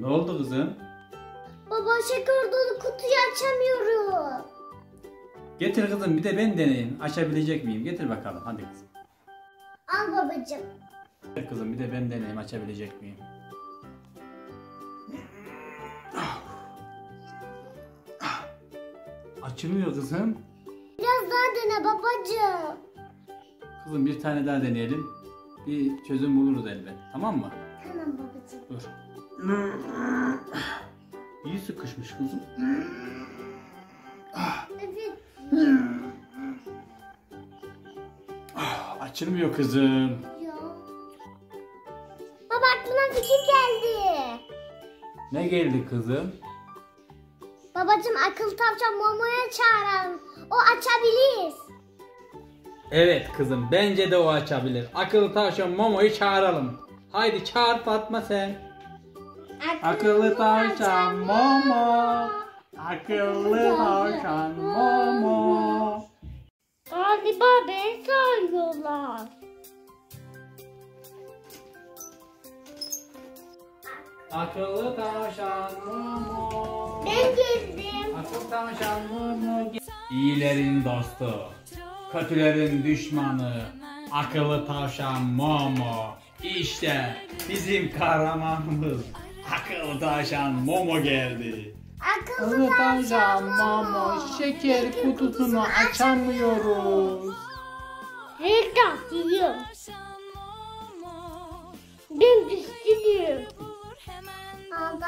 Ne oldu kızım? Baba şeker dolu kutuyu açamıyorum. Getir kızım bir de ben deneyeyim. Açabilecek miyim? Getir bakalım hadi kızım. Al babacığım. Getir kızım bir de ben deneyeyim açabilecek miyim? Açılmıyor kızım. Biraz daha dene babacığım. Kızım bir tane daha deneyelim. Bir çözüm buluruz elbet. Tamam mı? Tamam babacığım. Dur. İyi sıkışmış kızım. Evet. Açılmıyor kızım. Baba aklıma fikir geldi. Ne geldi kızım? Babacığım akıl tavşan Momo'ya çağıralım. O açabilir. Evet kızım bence de o açabilir. Akıllı tavşan Momo'yu çağıralım. Haydi çağır Fatma sen. Akıllı tavşan Momo. Akıllı tavşan Momo. Galiba beni çağırıyorlar. Akıllı tavşan Momo. Ben girdim. Akıllı tavşan Momo. İyilerin dostu. Kötülerin düşmanı. Akıllı tavşan Momo. İşte bizim kahramanımız. Akıllı tavşan Momo geldi. Akıllı tavşan Momo. Şeker kutusunu açamıyoruz. Reklam diyor. Ben düştüm. Aldı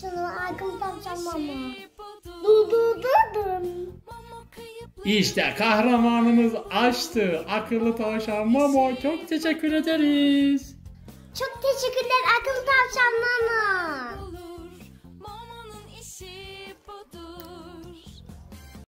şunu akıllı tavşan Momo. Du du du dum. İşte kahramanımız açtı. Akıllı tavşan Momo çok teşekkür ederiz. Teşekkürler akıllı tavşan Momo.